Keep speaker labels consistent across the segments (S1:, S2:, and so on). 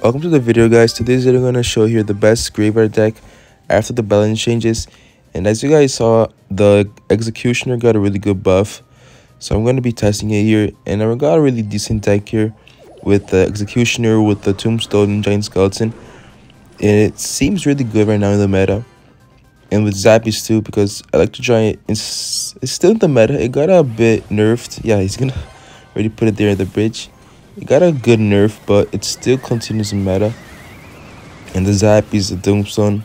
S1: Welcome to the video guys. Today's video I'm going to show here the best graveyard deck after the balance changes. And as you guys saw, the Executioner got a really good buff. So I'm going to be testing it here. And I got a really decent deck here with the Executioner, with the Tombstone and Giant Skeleton. And it seems really good right now in the meta. And with Zappies too, because Electro Giant is, is still in the meta. It got a bit nerfed. Yeah, he's going to already put it there at the bridge. It got a good nerf, but it still continues in meta. And the Zappies, the Tombstone.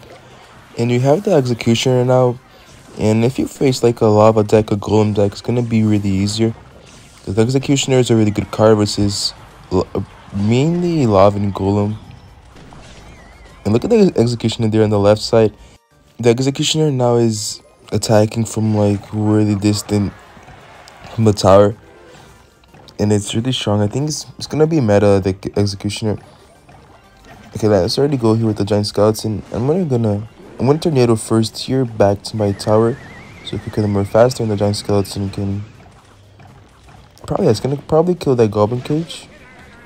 S1: And you have the Executioner now. And if you face like a Lava deck, a Golem deck, it's going to be really easier. The Executioner is a really good card versus mainly Lava and Golem. And look at the Executioner there on the left side. The Executioner now is attacking from like really distant from the tower and it's really strong. I think it's, it's gonna be meta the executioner. Okay, let's already go here with the giant skeleton. I'm gonna gonna I'm gonna tornado first here back to my tower, so if we them more faster, and the giant skeleton can probably it's gonna probably kill that goblin cage.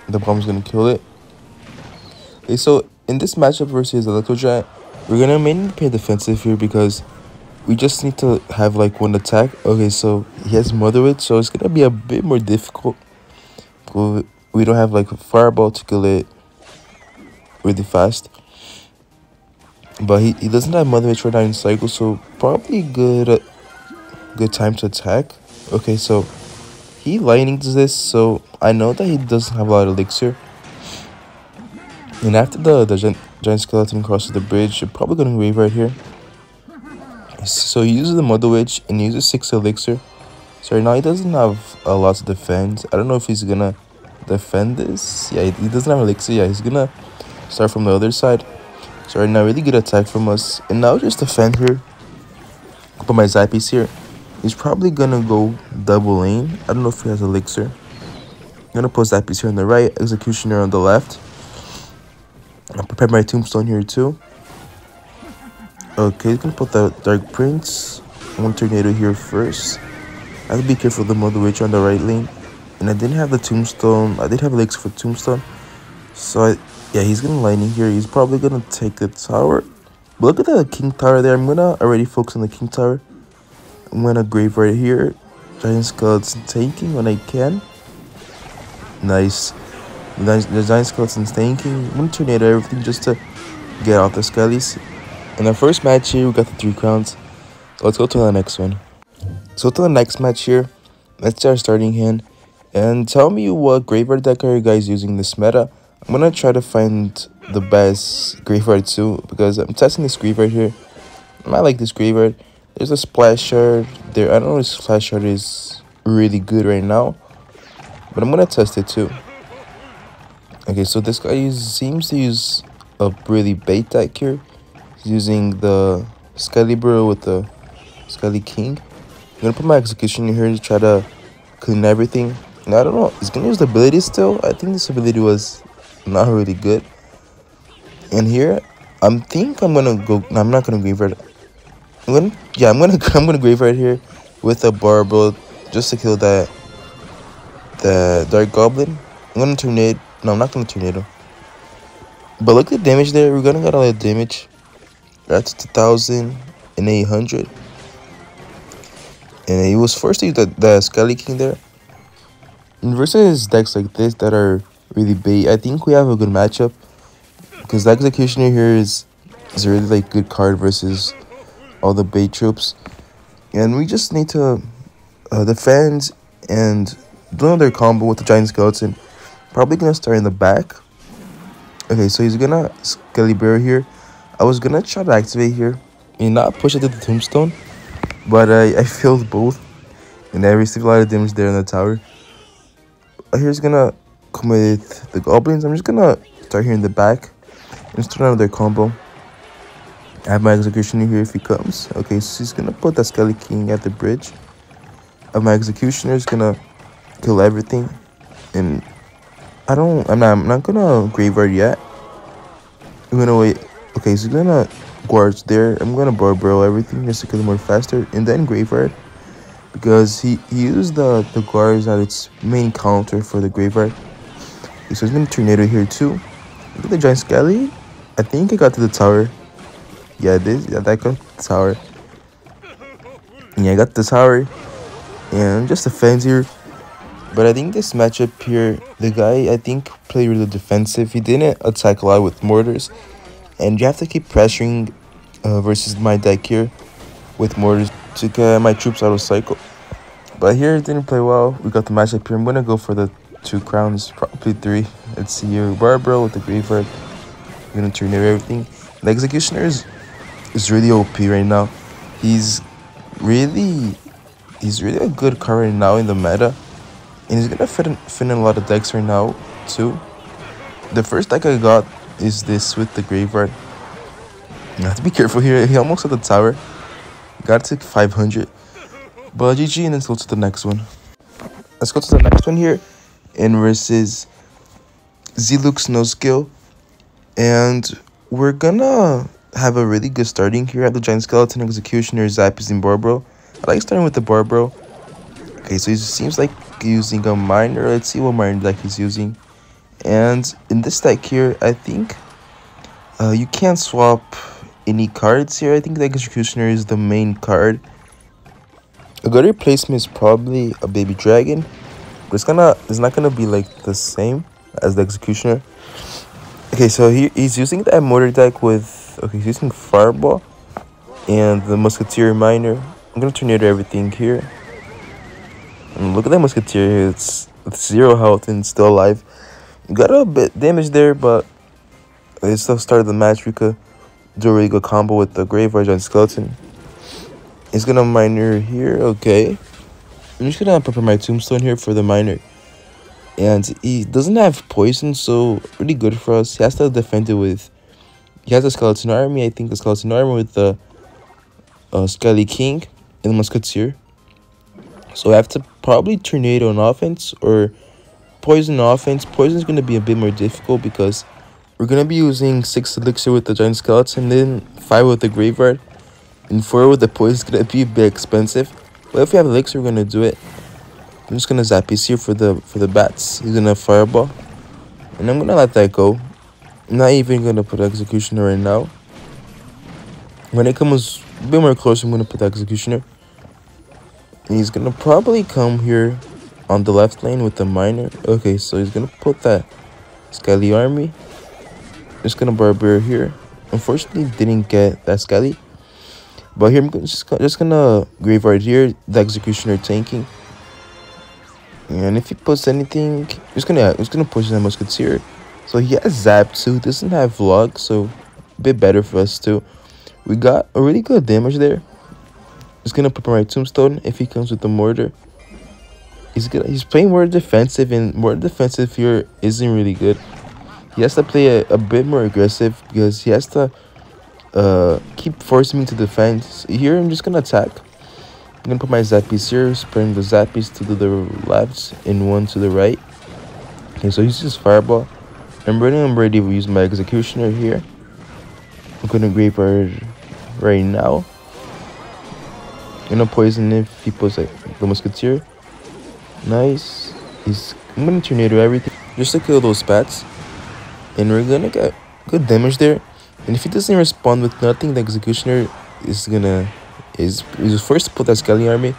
S1: The bomb's gonna kill it. Okay, so in this matchup versus electro giant, we're gonna mainly play defensive here because we just need to have like one attack. Okay, so he has Witch, so it's gonna be a bit more difficult we don't have like a fireball to kill it really fast. But he, he doesn't have Witch right now in cycle, so probably good uh, good time to attack. Okay, so he lightnings this, so I know that he doesn't have a lot of elixir. And after the, the giant, giant skeleton crosses the bridge, you're probably to wave right here. So he uses the Mother Witch and uses 6 elixir. So right now he doesn't have a lot to defend. I don't know if he's gonna defend this. Yeah, he doesn't have elixir. Yeah, he's gonna start from the other side. So right now, really good attack from us. And now just defend here. Put my Zappies here. He's probably gonna go double lane. I don't know if he has elixir. I'm gonna put Zappies here on the right, Executioner on the left. I prepare my Tombstone here too. Okay, he's gonna put the Dark Prince. One Tornado here first. I have to be careful of the Mother Witch on the right lane. And I didn't have the Tombstone. I did have legs for Tombstone. So, I, yeah, he's going to lightning here. He's probably going to take the tower. But look at the King Tower there. I'm going to already focus on the King Tower. I'm going to grave right here. Giant Skeleton tanking when I can. Nice. The Giant Skeleton's tanking. I'm going to tornado everything just to get out the Skellies. In our first match here, we got the three crowns. let's go to the next one. So to the next match here, let's our starting hand. And tell me what graveyard deck are you guys using this meta. I'm gonna try to find the best graveyard too because I'm testing this graveyard here. I like this graveyard. There's a splashyard there. I don't know if splashyard is really good right now, but I'm gonna test it too. Okay, so this guy seems to use a really bait deck here. Using the Excalibur with the Skelly King. I'm gonna put my execution in here to try to clean everything. Now, I don't know. He's gonna use the ability still. I think this ability was not really good. And here, I'm think I'm gonna go. No, I'm not gonna graveyard. I'm gonna yeah, I'm gonna I'm gonna graveyard here with a barbell just to kill that the dart goblin. I'm gonna tornado. No, I'm not gonna tornado. But look at the damage there. We're gonna get a lot of damage. That's 2,800. And he was first to use the, the Skelly King there. And versus decks like this that are really bait, I think we have a good matchup. Because the Executioner here is, is a really like good card versus all the bait troops. And we just need to uh, defend and do another combo with the Giant Skeleton. Probably going to start in the back. Okay, so he's going to Excalibur here. I was to try to activate here and not push it to the Tombstone. But I, I failed both. And I received a lot of damage there in the tower. Here's gonna come with the goblins. I'm just gonna start here in the back. And start another combo. I have my executioner here if he comes. Okay, so he's gonna put the Skelly King at the bridge. And my executioner is gonna kill everything. And I don't I'm not I'm not gonna graveyard yet. I'm gonna wait. Okay, so he's gonna guards there. I'm gonna barbell everything just to kill him more faster, and then graveyard because he, he used the the guards at its main counter for the graveyard. So he's gonna tornado here too. Look at the giant skelly. I think it got to the tower. Yeah, it is. Yeah, that got the tower. Yeah, I got the tower. And just defends here. But I think this matchup here, the guy, I think, played really defensive. He didn't attack a lot with mortars. And you have to keep pressuring uh, versus my deck here with mortars to get my troops out of cycle. But here it didn't play well. We got the matchup here. I'm to go for the two crowns, probably three. Let's see here. Barbara with the graveyard. I'm to tornado everything. The Executioner is, is really OP right now. He's really, he's really a good card right now in the meta. And he's gonna fit in, fit in a lot of decks right now, too. The first deck I got is this with the Graveyard. You have to be careful here. He almost hit the tower. Got to 500. But GG, and let's go to the next one. Let's go to the next one here. And versus Zilux No Skill. And we're gonna have a really good starting here at the Giant Skeleton Executioner, Zappies, and Barbaro. I like starting with the Barbro. Okay, so it seems like using a miner. Let's see what miner deck he's using. And in this deck here, I think uh, you can't swap any cards here. I think the Executioner is the main card. A good replacement is probably a Baby Dragon. But it's gonna it's not gonna be like the same as the Executioner. Okay, so he, he's using that mortar deck with okay, he's using Fireball and the Musketeer Miner. I'm gonna turn tornado everything here. And look at that Musketeer, it's, it's zero health and still alive. Got a bit damage there, but it still started the match. Could do a really good combo with the Graveyard and Skeleton. He's gonna miner here, okay. I'm just gonna prepare my tombstone here for the miner. And he doesn't have poison, so really good for us. He has to defend it with... He has a skeleton army, I think the skeleton army with the uh, Skelly King and the Musketeer. So I have to probably Tornado on offense or Poison offense. Poison is going to be a bit more difficult because we're going to be using 6 Elixir with the Giant Skeleton, then 5 with the Graveyard, and 4 with the Poison is going to be a bit expensive. But if we have Elixir, we're going to do it. I'm just going to Zappies here for the, for the bats. He's going to Fireball. And I'm going to let that go. I'm not even going to put Executioner right now. When it comes a bit more close, I'm going to put the Executioner. And he's gonna probably come here on the left lane with the miner. Okay, so he's gonna put that Skelly army. Just gonna barber here. Unfortunately, didn't get that Skelly. But here I'm just, just gonna graveyard here, the executioner tanking. And if he puts anything, he's gonna he's gonna push the musketeer. So he has zap too, doesn't have vlog, so a bit better for us too. We got a really good damage there. He's gonna prepare my tombstone if he comes with the mortar. He's gonna he's playing more defensive and more defensive here isn't really good. He has to play a, a bit more aggressive because he has to uh keep forcing me to defend. Here I'm just gonna attack. I'm gonna put my zappies here, spreading the zappies to the left and one to the right. Okay, so he's just fireball. I'm ready, I'm ready to use my executioner here. I'm gonna graveyard right now. Gonna poison if he puts like the musketeer. Nice. He's I'm gonna tornado everything just to kill those bats. And we're gonna get good damage there. And if he doesn't respond with nothing, the executioner is gonna is is first to put that skelly army.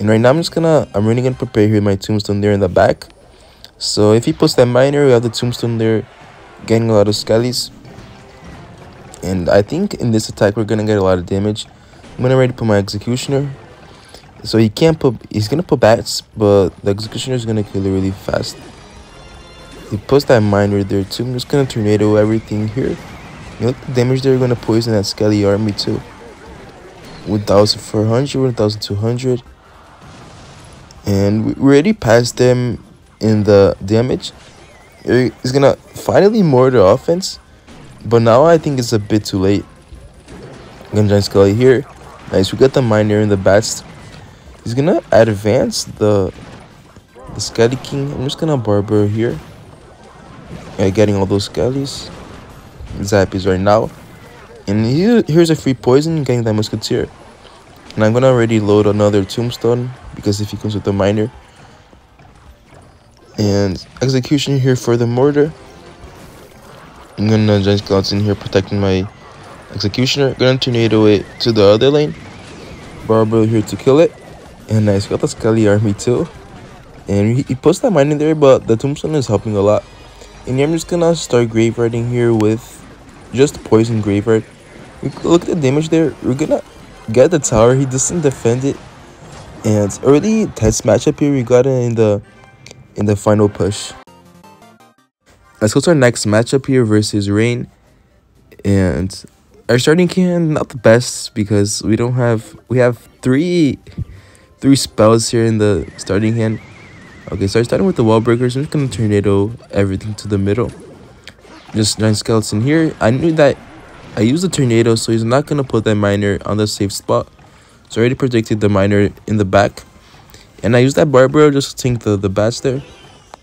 S1: And right now I'm just gonna I'm really gonna prepare here my tombstone there in the back. So if he puts that miner, we have the tombstone there getting a lot of skellies. And I think in this attack we're gonna get a lot of damage. I'm gonna ready put my executioner. So he can't put he's gonna put bats, but the executioner is gonna kill it really fast. He puts that miner there too. I'm just gonna tornado everything here. You look the damage they're gonna poison that skelly army too. 1400, 1200. And we already passed them in the damage. He's gonna finally mortar offense. But now I think it's a bit too late. Giant Skelly here. Nice, we got the miner in the bats. He's gonna advance the the Skelly King. I'm just gonna barber here. Yeah, getting all those Skellies. Zappies right now. And here, here's a free poison, getting that Musketeer. And I'm gonna already load another Tombstone, because if he comes with the Miner. And Execution here for the Mortar. I'm gonna Giant Skeleton here protecting my Executioner. Gonna Tornado it to the other lane. Barbell here to kill it. And nice, got the Skelly army too. And he, puts that mine in there, but the Tombstone is helping a lot. And yeah, I'm just gonna start Graveyarding here with just Poison Graveyard. Look at the damage there. We're gonna get the tower. He doesn't defend it. And early test matchup here, we got it in the in the final push. Let's go to our next matchup here versus Rain. And our starting can not the best because we don't have we have three three spells here in the starting hand. Okay, so I starting with the wall breakers. I'm just gonna tornado everything to the middle. Just nine skeleton here. I knew that I used the tornado, so he's not gonna put that miner on the safe spot. So I already predicted the miner in the back. And I used that barbaro just to tank the, the bats there.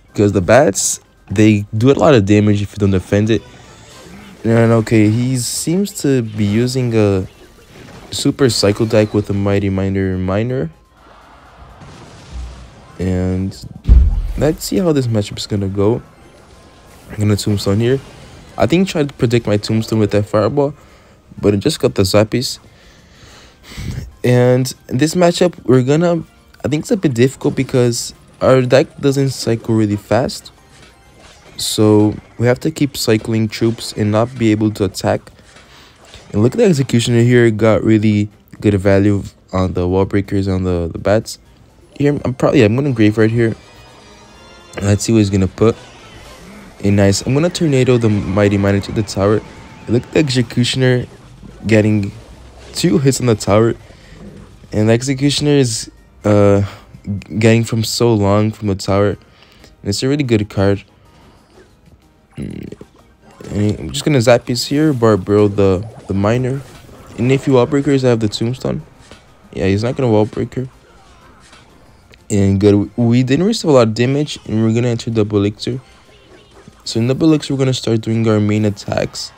S1: Because the bats they do a lot of damage if you don't defend it. And okay, he seems to be using a super cycle deck with a mighty miner miner. And let's see how this matchup is gonna go. I'm gonna tombstone here. I think tried to predict my tombstone with that fireball, but it just got the zappies. And this matchup, we're gonna I think it's a bit difficult because our deck doesn't cycle really fast. So we have to keep cycling troops and not be able to attack. And look at the executioner here, got really good value on the wall breakers on the, the bats. Here I'm probably I'm gonna grave right here. Let's see what he's gonna put. A nice. I'm gonna tornado the mighty miner to the tower. Look at the executioner getting two hits on the tower. And the executioner is uh getting from so long from the tower. And it's a really good card. And I'm just gonna zap this here, Barbaro the the miner. And if you wall breakers have the tombstone. Yeah, he's not gonna wall breaker. And good. We didn't receive a lot of damage, and we're gonna enter double elixir. So in double elixir, we're gonna start doing our main attacks.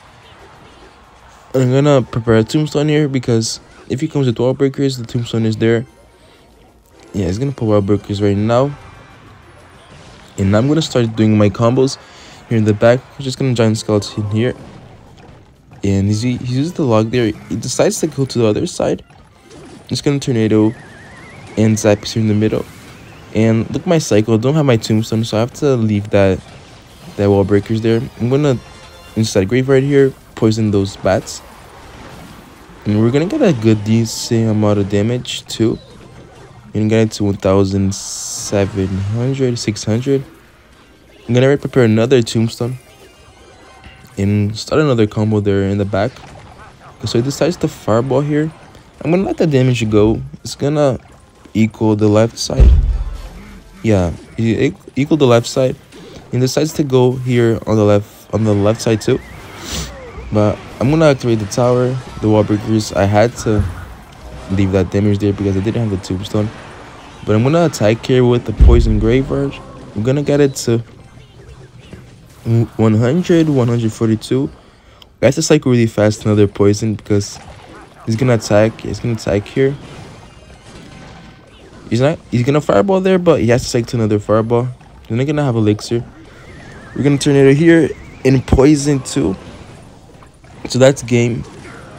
S1: I'm gonna prepare a tombstone here because if he comes with wall breakers, the tombstone is there. Yeah, he's gonna put wall breakers right now. And I'm gonna start doing my combos here in the back. Just gonna giant skeleton here. And he's, he uses the log there. He decides to go to the other side. Just gonna tornado and zap here in the middle. And look my cycle. Don't have my tombstone, so I have to leave that that wall breakers there. I'm gonna inside graveyard here, poison those bats. And we're gonna get a good decent amount of damage too. And get it to 1,700, 600. I'm gonna prepare another tombstone and start another combo there in the back. So he decides to fireball here. I'm gonna let the damage go. It's gonna equal the left side. Yeah, equal the left side. And decides to go here on the left on the left side too. But I'm gonna activate the tower, the wall breakers. I had to leave that damage there because I didn't have the tombstone. But I'm gonna attack here with the poison graveyard. I'm gonna get it to 100 142 we have to cycle really fast another poison because he's gonna attack he's gonna attack here he's not he's gonna fireball there but he has to take to another fireball. Then they're gonna have elixir. We're gonna tornado here in poison too. So that's game.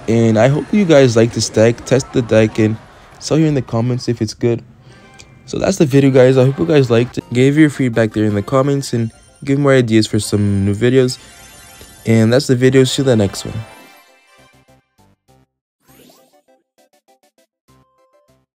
S1: And i hope you guys like this deck. Test the deck and tell you in the comments if it's good. So that's the video guys. I hope you guys liked it. Give your feedback there in the comments and give more ideas for some new videos. And that's the video. See you the next one.